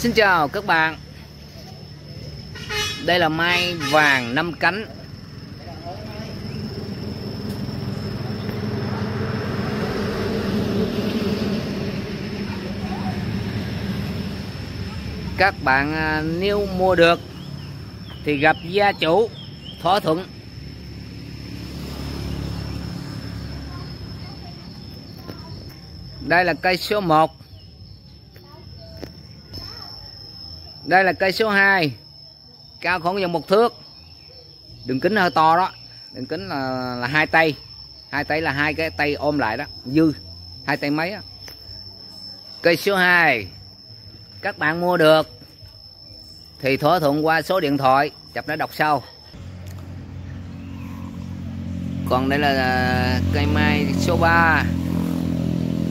Xin chào các bạn. Đây là mai vàng năm cánh. Các bạn à, nếu mua được Thì gặp gia chủ thỏa thuận. Đây là cây số 1 đây là cây số 2 cao khoảng gần một thước. Đường kính hơi to đó. Đường kính là là hai tay. Hai tay là hai cái tay ôm lại đó. Dư. Hai tay mấy đó. cây số 2 các bạn mua được. Thì thỏa thuận qua số điện thoại. Chập nó đọc sau. Còn đây là à, cây mai số 3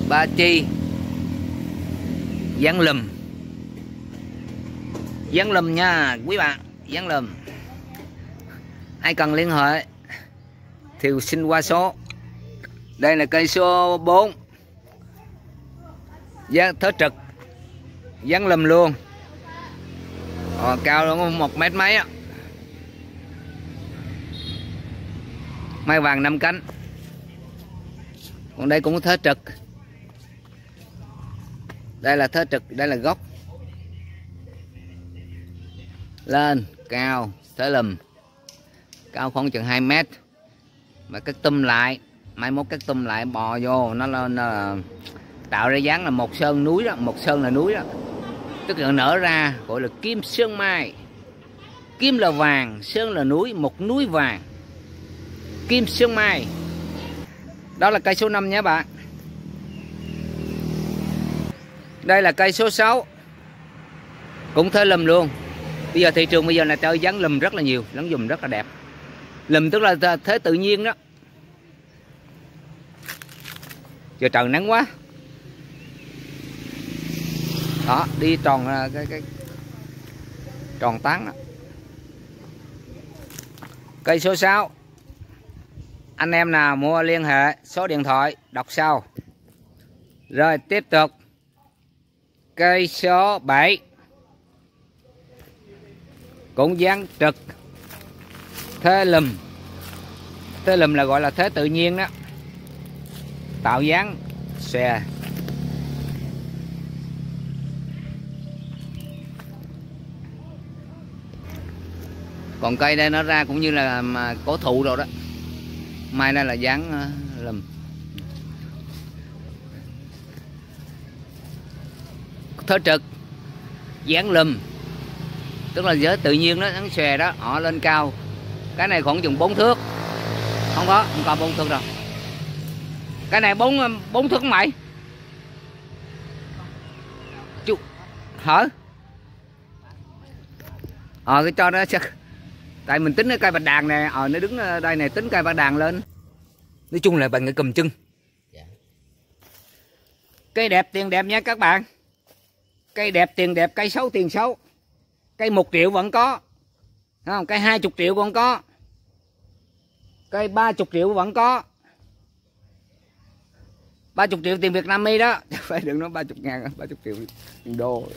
ba chi. Dán lùm dán lùm nha quý bạn. Dán lùm ai cần liên hệ thì xin qua số. Đây là cây số 4 giá thớ trực. Dán lùm luôn. Ờ, cao luôn một mét mấy á. Mai vàng năm cánh. Còn đây cũng có thớ trực. Đây là thớ trực đây là gốc lên, cao, tới lùm. Cao khoảng chừng 2 mét. Mà cắt tum lại, mai mốt cắt tum lại, bò vô, nó lên ờ, tạo ra dáng là một sơn núi đó, một sơn là núi đó. Tức là nở ra, gọi là kim sơn mai. Kim là vàng, sơn là núi, một núi vàng. Kim sơn mai. Đó là cây số 5 nhé bạn. Đây là cây số 6 cũng thơ lùm luôn bây giờ thị trường bây giờ là chơi dán lùm rất là nhiều lấn dùng rất là đẹp. Lùm tức là thế tự nhiên đó. Giờ trời nắng quá. Đó, đi tròn à, cái cái, tròn tán đó. cây số 6 anh em nào mua liên hệ, số điện thoại, đọc sau. Rồi tiếp tục. Cây số 7 cũng dán trực. Thế lùm. Thế lùm là gọi là thế tự nhiên đó. Tạo dáng, xòe. Còn cây đây nó ra cũng như là mà cổ thụ rồi đó. Mai đây là dáng ờ, lùm. Thế trực. Dán lùm tức là giới tự nhiên đó nó xòe đó họ lên cao. Cái này khoảng chừng 4 thước. Không có không có 4 thước đâu. Cái này 4 4 thước mày? Chú hả? Ờ cái cho đó chắc. Tại mình tính cái cây bạch đàn này ờ nó đứng đây này tính cây bạch đàn lên. Nói chung là bằng cái cầm chân. Dạ. cây đẹp tiền đẹp nha các bạn. Cây đẹp tiền đẹp cây xấu tiền xấu cây một triệu vẫn có. Không? Cây hai chục triệu vẫn có. Cây ba chục triệu vẫn có. Ba chục triệu tiền Việt Nam mi đó. Phải đừng nói ba chục ngàn, ba chục triệu đô.